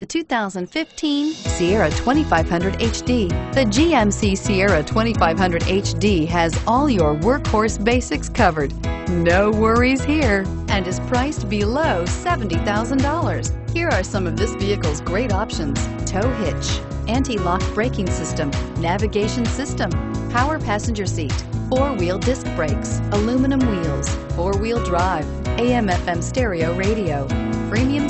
The 2015 Sierra 2500 HD. The GMC Sierra 2500 HD has all your workhorse basics covered. No worries here and is priced below $70,000. Here are some of this vehicle's great options. Tow hitch, anti-lock braking system, navigation system, power passenger seat, four-wheel disc brakes, aluminum wheels, four-wheel drive, AM FM stereo radio, premium sound system, MP3